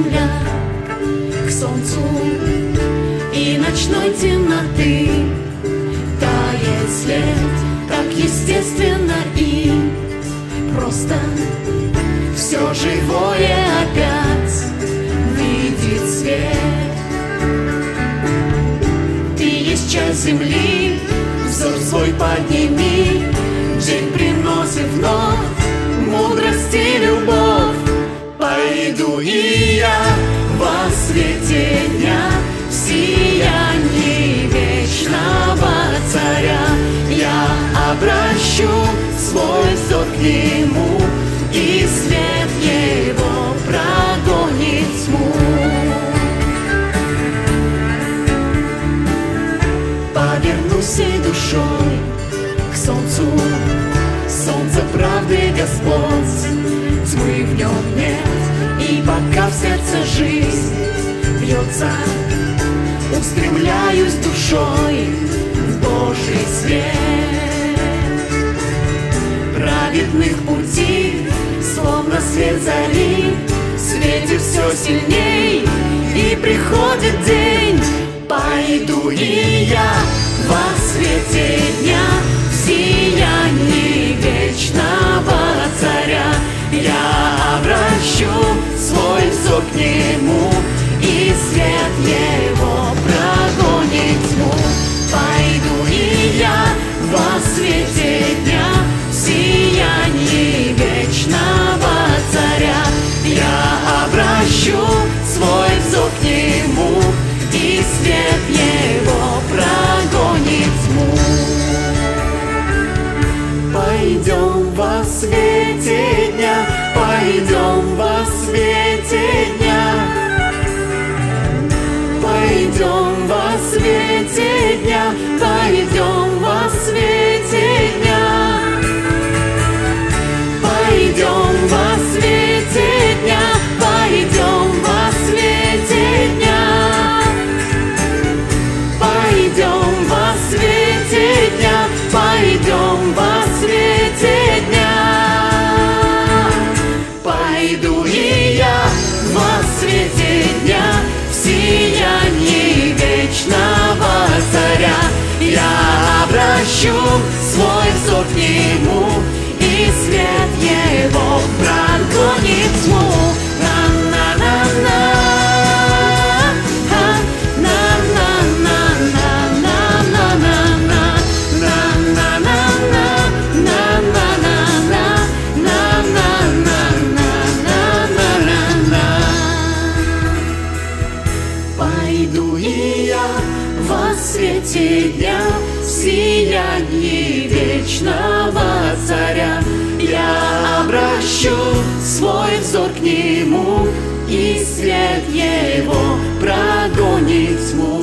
земля к солнцу и ночной темноты тает след, как естественно и просто все живое опять видит свет. Ты есть часть земли, взор свой подними, день приносит вновь. И я во свете дня В сиянии вечного царя Я обращу свой взор к нему И свет его прогонит тьму. Повернусь всей душой к солнцу Солнце правды Господь Тьмы в нем нет Пока в сердце жизнь бьется. Устремляюсь душой в Божий свет. Праведных пути, словно свет зари Светит все сильней И приходит день Пойду и я во свете дня свой взор к нему И свет его прогонит тьму. Пойду и я во свете дня сиянии вечного царя. Я обращу свой взор к нему И свет его прогонит тьму